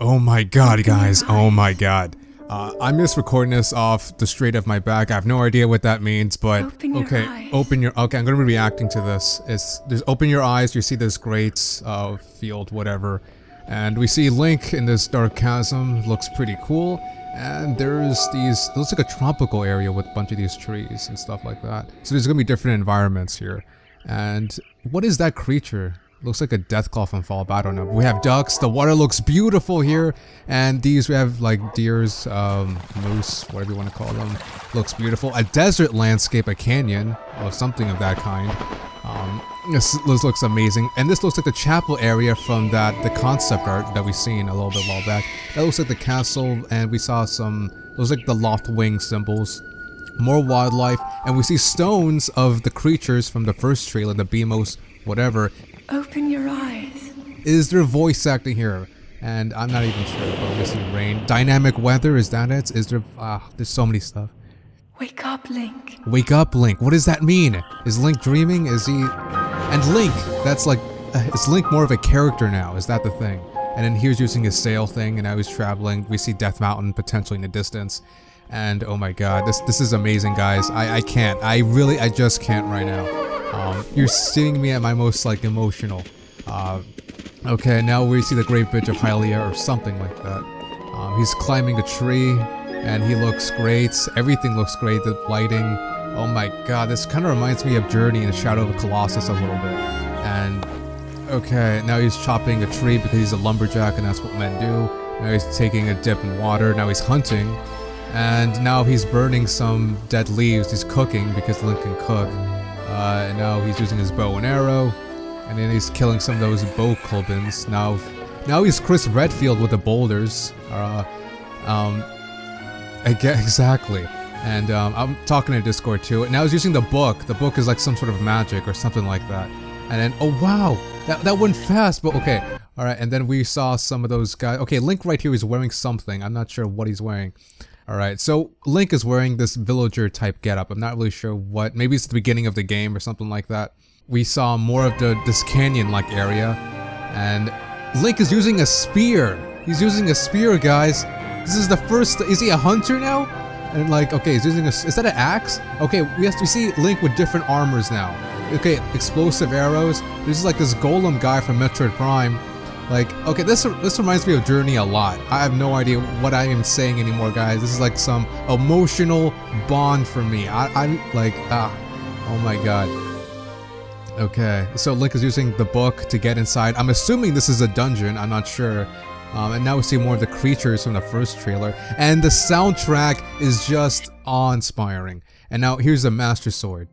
Oh my god, guys. Oh my god. Uh, I'm just recording this off the straight of my back. I have no idea what that means, but Open your okay, eyes. open your. Okay, I'm gonna be reacting to this. It's there's open your eyes. You see this great uh, field, whatever, and we see Link in this dark chasm. Looks pretty cool. And there's these. Looks like a tropical area with a bunch of these trees and stuff like that. So there's gonna be different environments here. And what is that creature? Looks like a death claw from Fall, but I don't know. We have ducks. The water looks beautiful here. And these we have like deers, um, moose, whatever you want to call them. Looks beautiful. A desert landscape, a canyon, or something of that kind. Um, this, this looks amazing. And this looks like the chapel area from that the concept art that we seen a little bit while back. That looks like the castle, and we saw some. Looks like the Loftwing symbols more wildlife, and we see stones of the creatures from the first trailer, the Beamos, whatever. Open your eyes. Is there voice acting here? And I'm not even sure, but we see rain. Dynamic weather, is that it? Is there, ah, there's so many stuff. Wake up, Link. Wake up, Link. What does that mean? Is Link dreaming? Is he... And Link, that's like, uh, is Link more of a character now? Is that the thing? And then here's using his sail thing, and now he's traveling. We see Death Mountain potentially in the distance. And oh my god, this this is amazing, guys. I, I can't. I really, I just can't right now. Um, you're seeing me at my most, like, emotional. Uh, okay, now we see the Great Bridge of Hylia, or something like that. Um, he's climbing a tree, and he looks great. Everything looks great. The lighting. Oh my god, this kind of reminds me of Journey and Shadow of the Colossus a little bit. And okay, now he's chopping a tree because he's a lumberjack, and that's what men do. Now he's taking a dip in water. Now he's hunting, and now he's burning some dead leaves. He's cooking because Link can cook. Uh, and now he's using his bow and arrow, and then he's killing some of those Bokoblins. Now, now he's Chris Redfield with the boulders. Uh, um, get exactly. And um, I'm talking to Discord too. And I was using the book. The book is like some sort of magic or something like that. And then, oh wow, that that went fast. But okay, all right. And then we saw some of those guys. Okay, Link right here is wearing something. I'm not sure what he's wearing. All right, so Link is wearing this villager type getup. I'm not really sure what. Maybe it's the beginning of the game or something like that. We saw more of the this canyon-like area, and Link is using a spear. He's using a spear, guys. This is the first. Is he a hunter now? And like, okay, he's using a. Is that an axe? Okay, we have to see Link with different armors now. Okay, explosive arrows. This is like this golem guy from Metroid Prime. Like, okay, this this reminds me of Journey a lot. I have no idea what I am saying anymore, guys. This is like some emotional bond for me. I, I'm like, ah, oh my god. Okay, so Link is using the book to get inside. I'm assuming this is a dungeon. I'm not sure. Um, and now we see more of the creatures from the first trailer. And the soundtrack is just awe-inspiring. And now here's the Master Sword.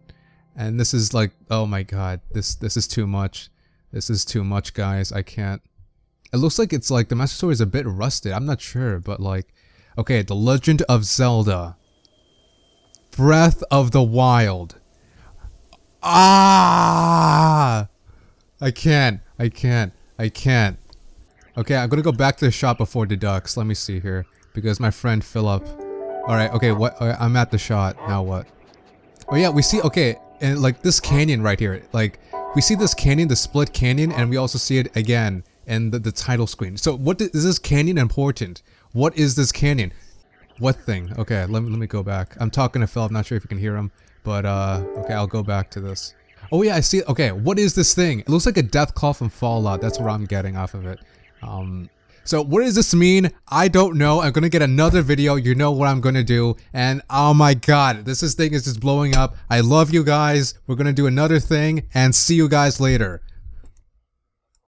And this is like, oh my god, this this is too much. This is too much, guys. I can't. It looks like it's like the Master Sword is a bit rusted. I'm not sure, but like, okay, The Legend of Zelda. Breath of the Wild. Ah! I can't. I can't. I can't. Okay, I'm gonna go back to the shop before the ducks. Let me see here. Because my friend Philip. Alright, okay, what? okay, I'm at the shot. Now what? Oh yeah, we see, okay, and like this canyon right here. Like, we see this canyon, the split canyon, and we also see it again in the, the title screen. So what is this canyon important? What is this canyon? What thing? Okay, let me, let me go back. I'm talking to Phil. I'm not sure if you can hear him. But, uh, okay, I'll go back to this. Oh, yeah, I see. Okay, what is this thing? It looks like a death claw from Fallout. That's what I'm getting off of it. Um, so what does this mean? I don't know. I'm gonna get another video. You know what I'm gonna do. And oh my god, this, this thing is just blowing up. I love you guys. We're gonna do another thing and see you guys later.